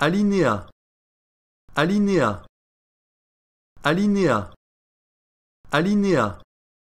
Alinéa. Alinéa. Alinéa. Alinéa.